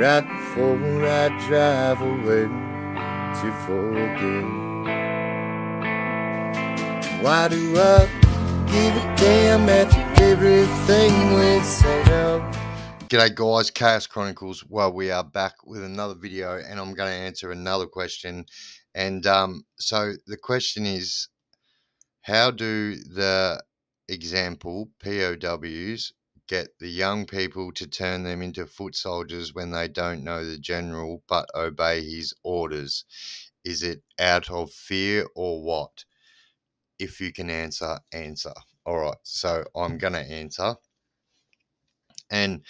right before I drive away to forget. Why do I give a damn after everything we say now? G'day guys, Chaos Chronicles. Well, we are back with another video and I'm going to answer another question. And um, so the question is, how do the example POWs get the young people to turn them into foot soldiers when they don't know the general but obey his orders? Is it out of fear or what? If you can answer, answer. All right, so I'm going to answer. And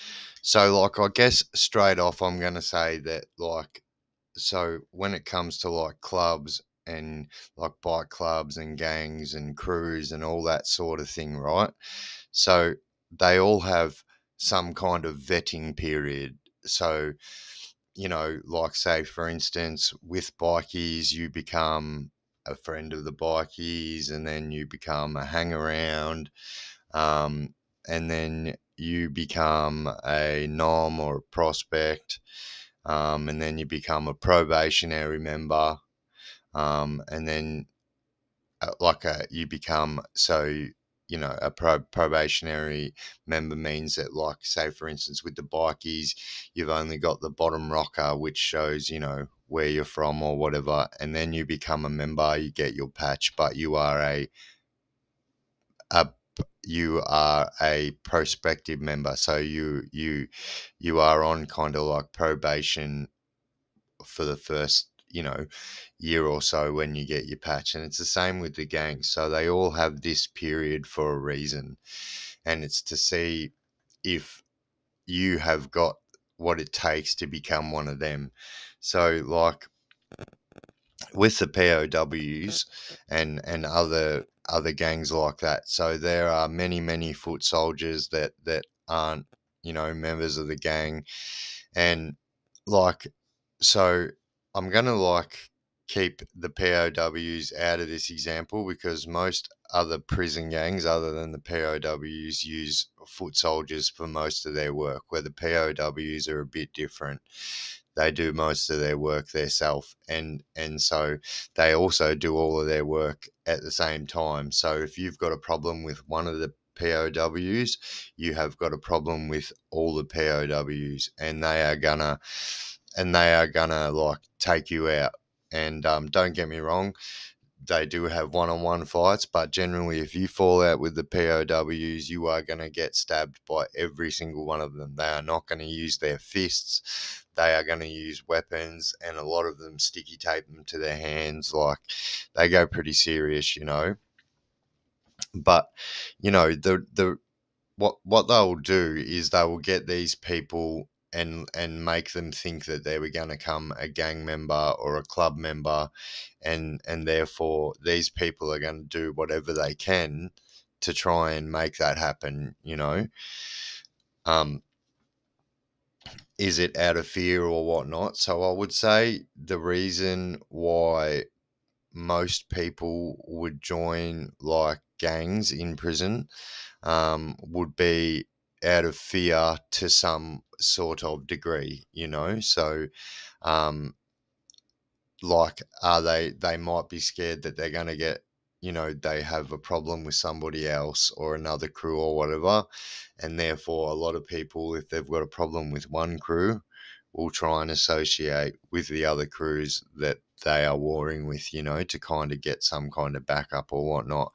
so, like, I guess straight off, I'm going to say that, like, so when it comes to like clubs and like bike clubs and gangs and crews and all that sort of thing, right? So they all have some kind of vetting period. So, you know, like say for instance, with bikies, you become a friend of the bikies and then you become a hang around. Um, and then you become a nom or a prospect, um, and then you become a probationary member, um, and then uh, like a, you become so you know a pro- probationary member means that like say for instance with the bikies you've only got the bottom rocker which shows you know where you're from or whatever and then you become a member you get your patch but you are a a you are a prospective member. So you you you are on kind of like probation for the first you know year or so when you get your patch and it's the same with the gangs so they all have this period for a reason and it's to see if you have got what it takes to become one of them so like with the POWs and and other other gangs like that. So there are many many foot soldiers that that aren't you know members of the gang, and like so I'm gonna like keep the POWs out of this example because most other prison gangs other than the POWs use foot soldiers for most of their work where the POWs are a bit different. They do most of their work themselves and and so they also do all of their work at the same time. So if you've got a problem with one of the POWs you have got a problem with all the POWs and they are gonna and they are gonna like take you out. And um, don't get me wrong they do have one-on-one fights but generally if you fall out with the POWs you are going to get stabbed by every single one of them. They are not going to use their fists. They are going to use weapons and a lot of them sticky tape them to their hands. Like they go pretty serious you know? But you know the the what what they'll do is they will get these people and and make them think that they were going to become a gang member or a club member and and therefore these people are going to do whatever they can to try and make that happen you know? Um is it out of fear or whatnot? So i would say the reason why most people would join like gangs in prison um, would be out of fear to some sort of degree, you know. So, um, like, are they? They might be scared that they're going to get, you know, they have a problem with somebody else or another crew or whatever, and therefore, a lot of people, if they've got a problem with one crew, will try and associate with the other crews that they are warring with, you know, to kind of get some kind of backup or whatnot.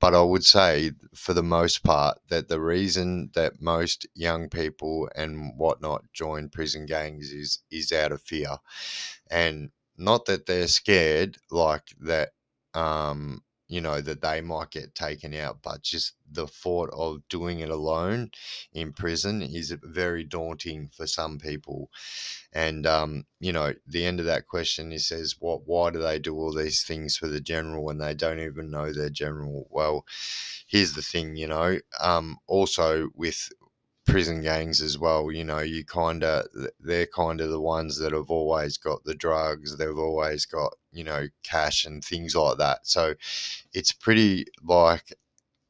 But I would say, for the most part, that the reason that most young people and whatnot join prison gangs is is out of fear, and not that they're scared, like that. Um, you know, that they might get taken out, but just the thought of doing it alone in prison is very daunting for some people. And, um, you know, the end of that question, he says, what, why do they do all these things for the general when they don't even know their general? Well, here's the thing, you know, um, also with prison gangs as well. You know, you kind of they're kind of the ones that have always got the drugs. They've always got you know cash and things like that. So it's pretty like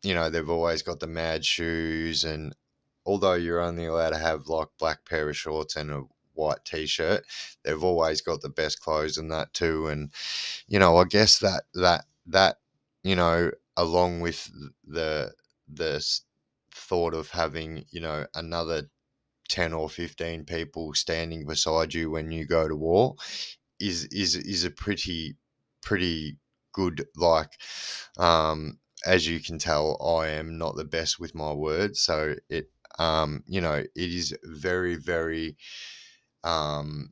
you know they've always got the mad shoes and although you're only allowed to have like black pair of shorts and a white t-shirt. They've always got the best clothes and that too. And you know, I guess that that that you know, along with the the thought of having you know another 10 or 15 people standing beside you when you go to war is is is a pretty pretty good like um as you can tell i am not the best with my words so it um you know it is very very um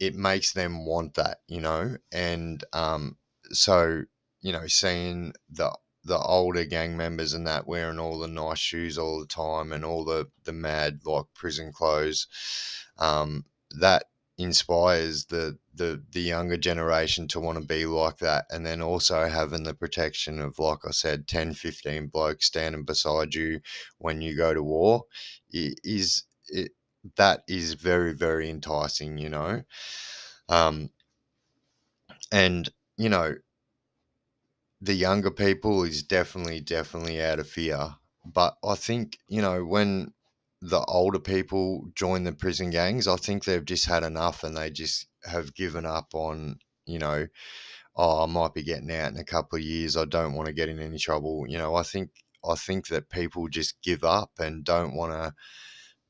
it makes them want that you know and um so you know seeing the the older gang members and that wearing all the nice shoes all the time and all the the mad like prison clothes um that inspires the the the younger generation to want to be like that. And then also having the protection of like i said 10 15 blokes standing beside you when you go to war is it that is very very enticing you know? Um and you know the younger people is definitely definitely out of fear but i think you know when the older people join the prison gangs, I think they've just had enough and they just have given up on, you know, oh, I might be getting out in a couple of years. I don't want to get in any trouble. You know, I think I think that people just give up and don't want to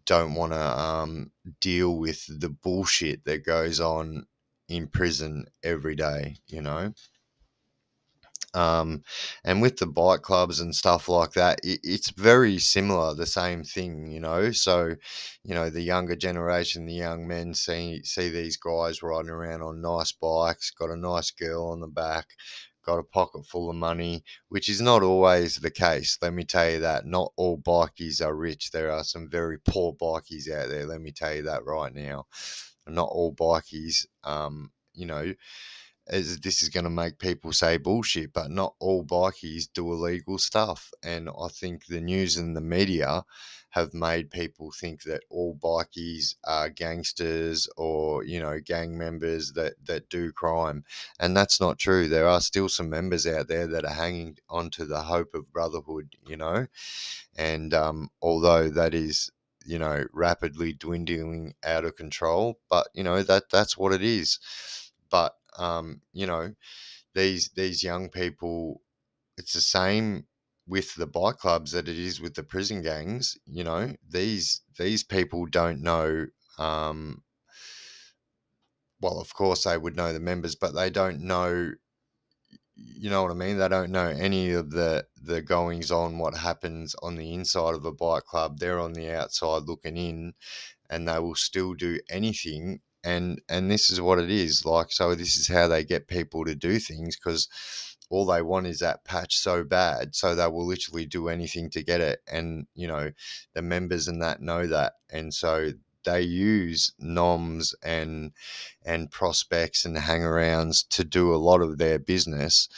don't want to um, deal with the bullshit that goes on in prison every day. You know. Um, and with the bike clubs and stuff like that, it, it's very similar, the same thing, you know. So, you know, the younger generation, the young men see see these guys riding around on nice bikes, got a nice girl on the back, got a pocket full of money, which is not always the case. Let me tell you that. Not all bikies are rich. There are some very poor bikies out there. Let me tell you that right now. Not all bikies, um, you know as this is going to make people say bullshit, but not all bikies do illegal stuff. And I think the news and the media have made people think that all bikies are gangsters or, you know, gang members that, that do crime. And that's not true. There are still some members out there that are hanging onto the hope of brotherhood, you know. And um, although that is you know rapidly dwindling out of control but you know that that's what it is but um, you know, these these young people, it's the same with the bike clubs that it is with the prison gangs. You know, these these people don't know. Um, well, of course they would know the members, but they don't know. You know what I mean? They don't know any of the the goings on, what happens on the inside of a bike club. They're on the outside looking in, and they will still do anything and and this is what it is like so this is how they get people to do things because all they want is that patch so bad so they will literally do anything to get it and you know the members and that know that and so they use noms and and prospects and hangarounds to do a lot of their business.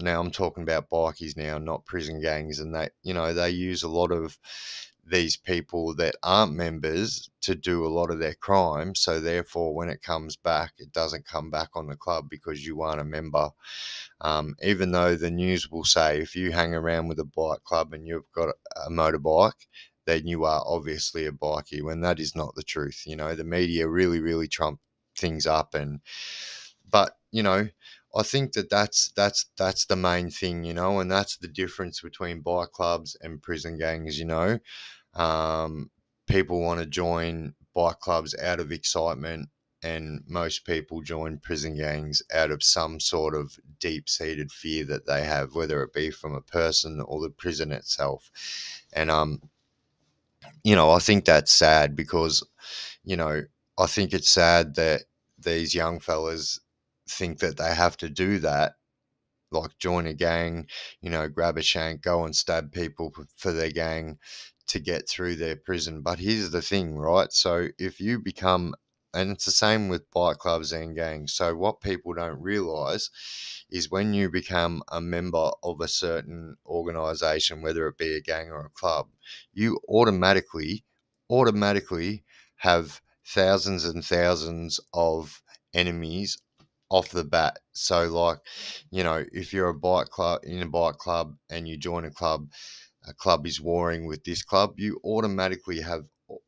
Now i'm talking about bikies now not prison gangs and that you know they use a lot of these people that aren't members to do a lot of their crime. So therefore, when it comes back, it doesn't come back on the club because you aren't a member. Um, even though the news will say if you hang around with a bike club and you've got a motorbike, then you are obviously a bikie. When that is not the truth, you know, the media really, really trump things up. And but you know, I think that that's that's that's the main thing, you know, and that's the difference between bike clubs and prison gangs. You know, um, people want to join bike clubs out of excitement, and most people join prison gangs out of some sort of deep-seated fear that they have, whether it be from a person or the prison itself. And um, you know, I think that's sad because, you know, I think it's sad that these young fellas think that they have to do that like join a gang, you know, grab a shank, go and stab people for their gang to get through their prison. But here's the thing, right? So if you become, and it's the same with bike clubs and gangs. So what people don't realize is when you become a member of a certain organization, whether it be a gang or a club, you automatically, automatically have thousands and thousands of enemies off the bat. So, like, you know, if you're a bike club in a bike club and you join a club, a club is warring with this club, you automatically have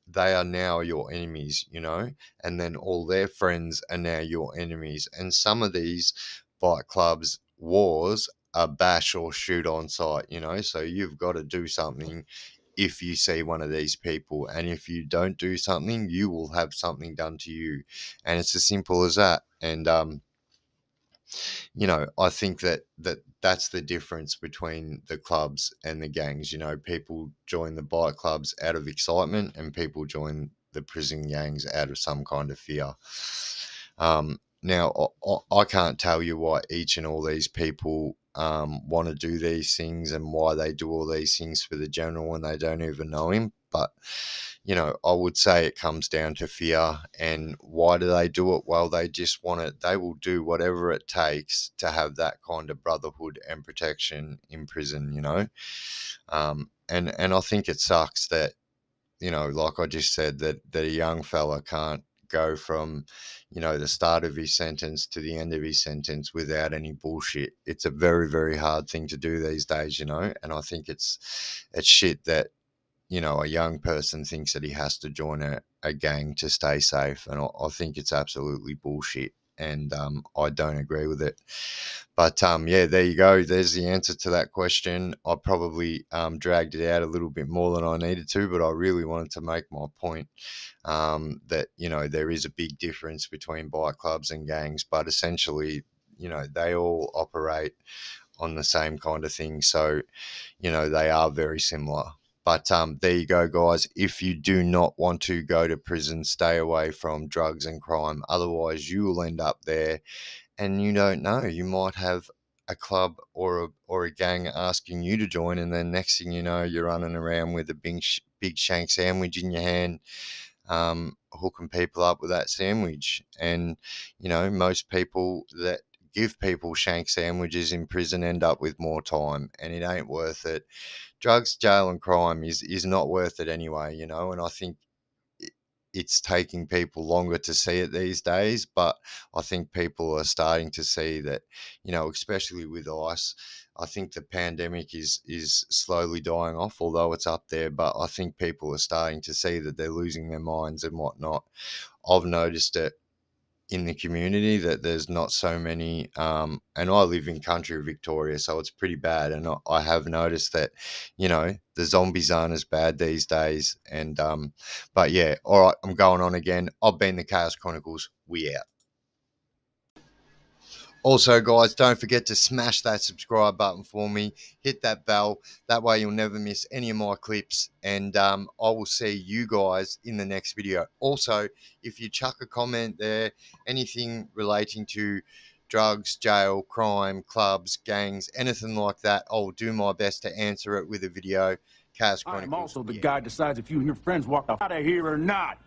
they are now your enemies, you know, and then all their friends are now your enemies. And some of these bike clubs wars are bash or shoot on sight, you know, so you've got to do something if you see one of these people. And if you don't do something, you will have something done to you. And it's as simple as that. And, um, you know, I think that that that's the difference between the clubs and the gangs. You know, people join the bike clubs out of excitement, and people join the prison gangs out of some kind of fear. Um, now, I, I can't tell you why each and all these people um, want to do these things and why they do all these things for the general when they don't even know him. But you know, I would say it comes down to fear. And why do they do it? Well, they just want it. They will do whatever it takes to have that kind of brotherhood and protection in prison. You know, um, and and I think it sucks that you know, like I just said, that that a young fella can't go from you know the start of his sentence to the end of his sentence without any bullshit it's a very very hard thing to do these days you know and i think it's it's shit that you know, a young person thinks that he has to join a, a gang to stay safe. And I, I think it's absolutely bullshit. And um, I don't agree with it. But um, yeah, there you go. There's the answer to that question. I probably um, dragged it out a little bit more than I needed to, but I really wanted to make my point um, that, you know, there is a big difference between bike clubs and gangs, but essentially, you know, they all operate on the same kind of thing. So, you know, they are very similar. But um, there you go, guys. If you do not want to go to prison, stay away from drugs and crime. Otherwise, you will end up there, and you don't know. You might have a club or a or a gang asking you to join, and then next thing you know, you're running around with a big big shank sandwich in your hand, um, hooking people up with that sandwich. And you know, most people that give people shank sandwiches in prison end up with more time, and it ain't worth it drugs, jail, and crime is is not worth it anyway. You know, and I think it's taking people longer to see it these days, but I think people are starting to see that, you know, especially with ice, I think the pandemic is is slowly dying off, although it's up there. But I think people are starting to see that they're losing their minds and whatnot. I've noticed it in the community that there's not so many um, and i live in country victoria so it's pretty bad and I, have noticed that you know the zombies aren't as bad these days and um, but yeah all right i'm going on again. I've been the chaos chronicles. We out also, guys, don't forget to smash that subscribe button for me. Hit that bell. That way you'll never miss any of my clips. And um, I will see you guys in the next video. Also, if you chuck a comment there, anything relating to drugs, jail, crime, clubs, gangs, anything like that, I'll do my best to answer it with a video. Chaos I'm also the guy decides if you and your friends walk out of here or not.